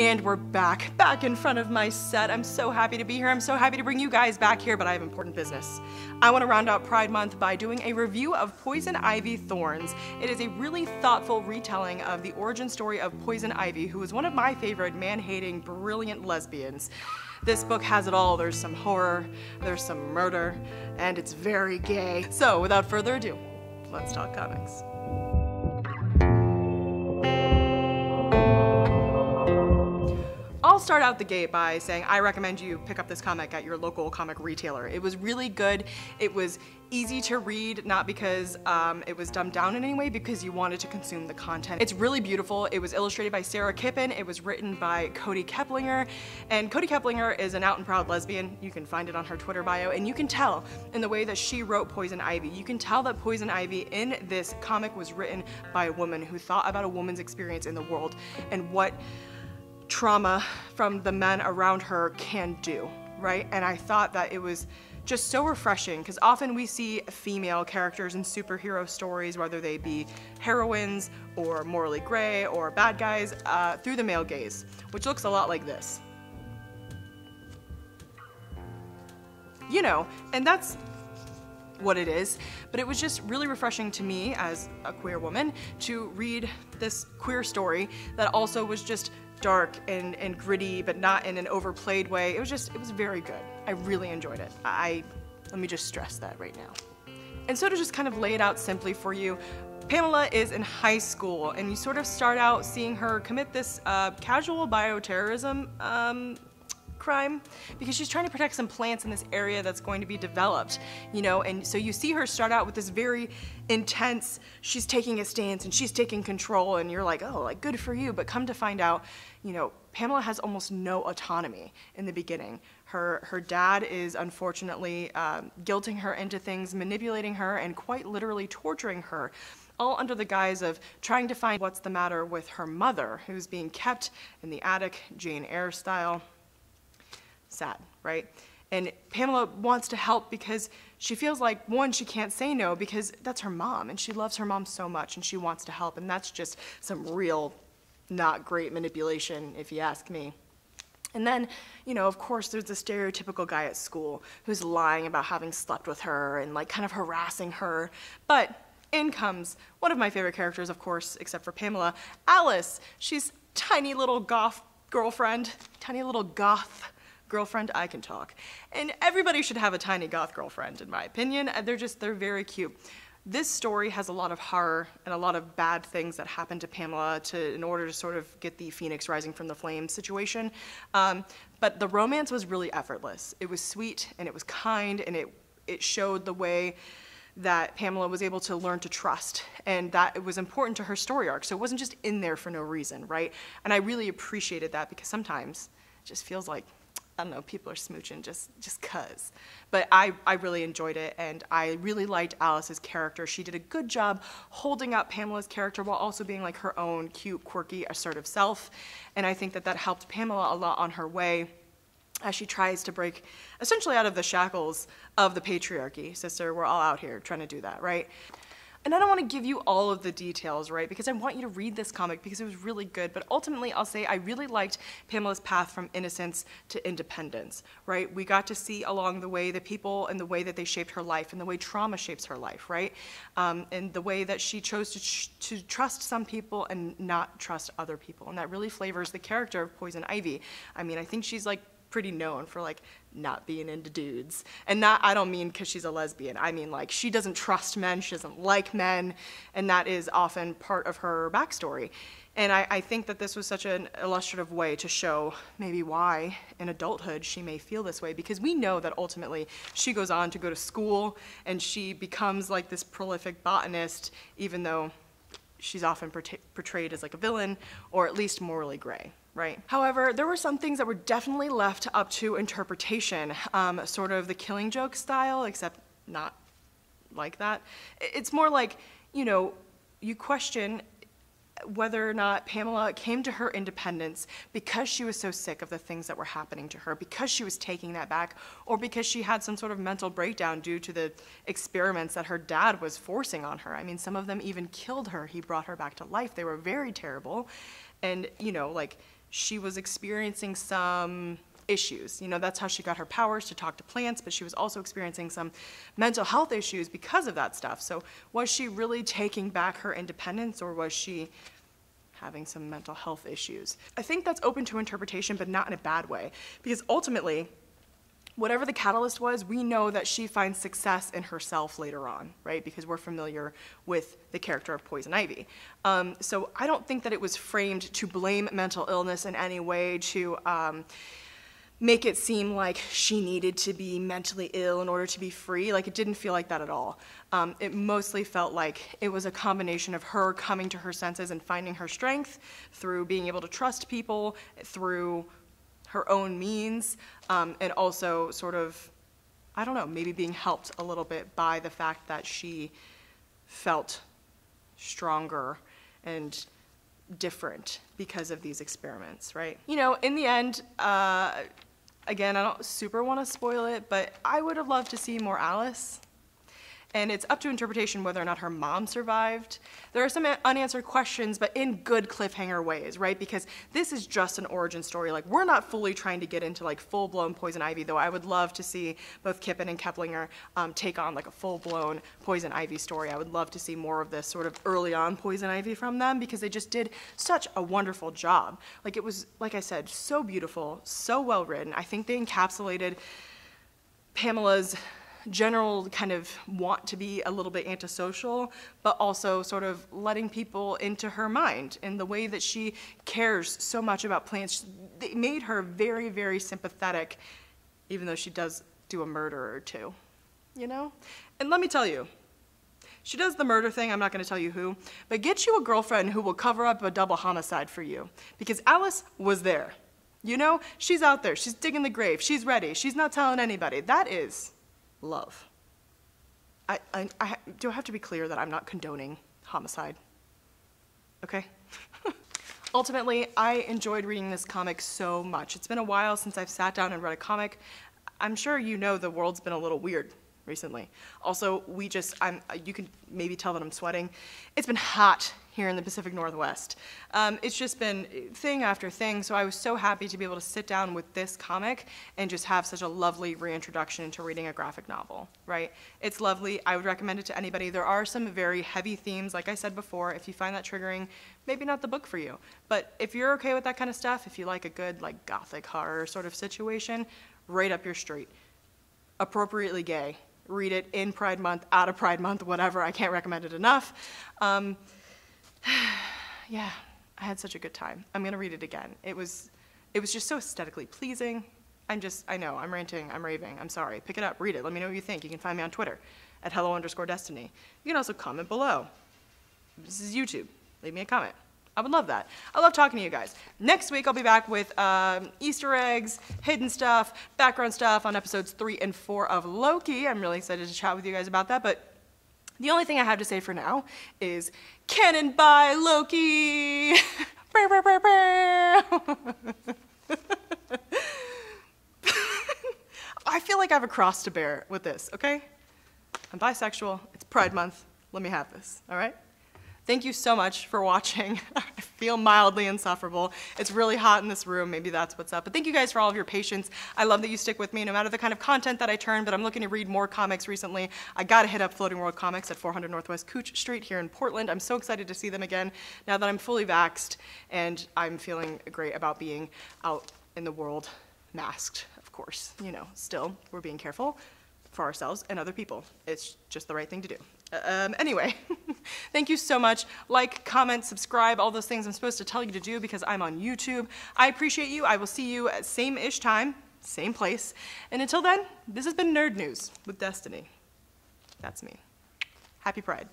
And we're back, back in front of my set. I'm so happy to be here. I'm so happy to bring you guys back here, but I have important business. I want to round out Pride Month by doing a review of Poison Ivy Thorns. It is a really thoughtful retelling of the origin story of Poison Ivy, who is one of my favorite man-hating, brilliant lesbians. This book has it all. There's some horror, there's some murder, and it's very gay. So without further ado, let's talk comics. I'll start out the gate by saying I recommend you pick up this comic at your local comic retailer. It was really good. It was easy to read, not because um, it was dumbed down in any way, because you wanted to consume the content. It's really beautiful. It was illustrated by Sara Kipin. It was written by Kody Keplinger. And Kody Keplinger is an out and proud lesbian. You can find it on her Twitter bio. And you can tell in the way that she wrote Poison Ivy. You can tell that Poison Ivy in this comic was written by a woman who thought about a woman's experience in the world and what trauma from the men around her can do, right? And I thought that it was just so refreshing because often we see female characters in superhero stories, whether they be heroines or morally gray or bad guys, uh, through the male gaze, which looks a lot like this. You know, and that's what it is, but it was just really refreshing to me as a queer woman to read this queer story that also was just dark and, and gritty, but not in an overplayed way. It was just, it was very good. I really enjoyed it. I, let me just stress that right now. And so to just kind of lay it out simply for you, Pamela is in high school and you sort of start out seeing her commit this uh, casual bioterrorism um, crime? Because she's trying to protect some plants in this area that's going to be developed, you know, and so you see her start out with this very intense, she's taking a stance and she's taking control and you're like, oh, like good for you, but come to find out, you know, Pamela has almost no autonomy in the beginning. Her, her dad is unfortunately um, guilting her into things, manipulating her, and quite literally torturing her all under the guise of trying to find what's the matter with her mother, who's being kept in the attic, Jane Eyre style sad, right? And Pamela wants to help because she feels like, one, she can't say no because that's her mom and she loves her mom so much and she wants to help. And that's just some real not great manipulation, if you ask me. And then, you know, of course, there's the stereotypical guy at school who's lying about having slept with her and like kind of harassing her. But in comes one of my favorite characters, of course, except for Pamela, Alice. She's tiny little goth girlfriend, tiny little goth girlfriend, I can talk. And everybody should have a tiny goth girlfriend, in my opinion. They're just, they're very cute. This story has a lot of horror and a lot of bad things that happen to Pamela to, in order to sort of get the phoenix rising from the flames situation. Um, but the romance was really effortless. It was sweet and it was kind and it, it showed the way that Pamela was able to learn to trust and that it was important to her story arc. So it wasn't just in there for no reason, right? And I really appreciated that because sometimes it just feels like I don't know, people are smooching just just cuz. But I, I really enjoyed it and I really liked Alice's character. She did a good job holding up Pamela's character while also being like her own cute, quirky, assertive self. And I think that that helped Pamela a lot on her way as she tries to break essentially out of the shackles of the patriarchy. Sister, we're all out here trying to do that, right? And I don't want to give you all of the details, right? Because I want you to read this comic because it was really good. But ultimately, I'll say I really liked Pamela's path from innocence to independence, right? We got to see along the way the people and the way that they shaped her life and the way trauma shapes her life, right? Um, and the way that she chose to, to trust some people and not trust other people. And that really flavors the character of Poison Ivy. I mean, I think she's like pretty known for like not being into dudes. And that I don't mean because she's a lesbian. I mean like she doesn't trust men, she doesn't like men, and that is often part of her backstory. And I, I, think that this was such an illustrative way to show maybe why in adulthood she may feel this way because we know that ultimately she goes on to go to school and she becomes like this prolific botanist even though she's often portrayed as like a villain or at least morally gray right? However, there were some things that were definitely left up to interpretation, um, sort of the killing joke style, except not like that. It's more like, you know, you question whether or not Pamela came to her independence because she was so sick of the things that were happening to her, because she was taking that back, or because she had some sort of mental breakdown due to the experiments that her dad was forcing on her. I mean, some of them even killed her. He brought her back to life. They were very terrible. And, you know, like, she was experiencing some issues. You know, that's how she got her powers to talk to plants, but she was also experiencing some mental health issues because of that stuff. So was she really taking back her independence or was she having some mental health issues? I think that's open to interpretation, but not in a bad way, because ultimately, whatever the catalyst was, we know that she finds success in herself later on, right? Because we're familiar with the character of Poison Ivy. Um, so I don't think that it was framed to blame mental illness in any way, to um, make it seem like she needed to be mentally ill in order to be free. Like it didn't feel like that at all. Um, it mostly felt like it was a combination of her coming to her senses and finding her strength through being able to trust people, through her own means, um, and also sort of, I don't know, maybe being helped a little bit by the fact that she felt stronger and different because of these experiments, right? You know, in the end, uh, again, I don't super want to spoil it, but I would have loved to see more Alice. And it's up to interpretation whether or not her mom survived. There are some unanswered questions, but in good cliffhanger ways, right? Because this is just an origin story. Like, we're not fully trying to get into like full blown Poison Ivy, though I would love to see both Kipin and Keplinger um, take on like a full blown Poison Ivy story. I would love to see more of this sort of early on Poison Ivy from them because they just did such a wonderful job. Like, it was, like I said, so beautiful, so well written. I think they encapsulated Pamela's general kind of want to be a little bit antisocial, but also sort of letting people into her mind in the way that she cares so much about plants. They made her very, very sympathetic, even though she does do a murder or two, you know? And let me tell you, she does the murder thing, I'm not gonna tell you who, but get you a girlfriend who will cover up a double homicide for you. Because Alice was there. You know, she's out there, she's digging the grave, she's ready, she's not telling anybody. That is love. I, I, I, do I have to be clear that I'm not condoning homicide? Okay? Ultimately, I enjoyed reading this comic so much. It's been a while since I've sat down and read a comic. I'm sure you know the world's been a little weird recently. Also, we just, I'm, you can maybe tell that I'm sweating. It's been hot here in the Pacific Northwest. Um, it's just been thing after thing, so I was so happy to be able to sit down with this comic and just have such a lovely reintroduction into reading a graphic novel, right? It's lovely. I would recommend it to anybody. There are some very heavy themes, like I said before. If you find that triggering, maybe not the book for you. But if you're okay with that kind of stuff, if you like a good, like, gothic horror sort of situation, right up your street. Appropriately gay. Read it in Pride Month, out of Pride Month, whatever. I can't recommend it enough. Um, yeah, I had such a good time. I'm gonna read it again. It was, it was just so aesthetically pleasing. I'm just, I know, I'm ranting, I'm raving, I'm sorry. Pick it up, read it, let me know what you think. You can find me on Twitter at hello underscore destiny. You can also comment below. This is YouTube. Leave me a comment. I would love that. I love talking to you guys. Next week, I'll be back with um, Easter eggs, hidden stuff, background stuff on episodes three and four of Loki. I'm really excited to chat with you guys about that, but the only thing I have to say for now is Canon bi Loki. I feel like I have a cross to bear with this, okay? I'm bisexual. It's Pride Month. Let me have this, all right? Thank you so much for watching. I feel mildly insufferable. It's really hot in this room. Maybe that's what's up. But thank you guys for all of your patience. I love that you stick with me no matter the kind of content that I turn, but I'm looking to read more comics recently. I gotta hit up Floating World Comics at 400 Northwest Couch Street here in Portland. I'm so excited to see them again now that I'm fully vaxxed and I'm feeling great about being out in the world masked, of course. You know, still, we're being careful for ourselves and other people. It's just the right thing to do. Um, anyway, thank you so much. Like, comment, subscribe, all those things I'm supposed to tell you to do because I'm on YouTube. I appreciate you. I will see you at same-ish time, same place. And until then, this has been Nerd News with Destiny. That's me. Happy Pride.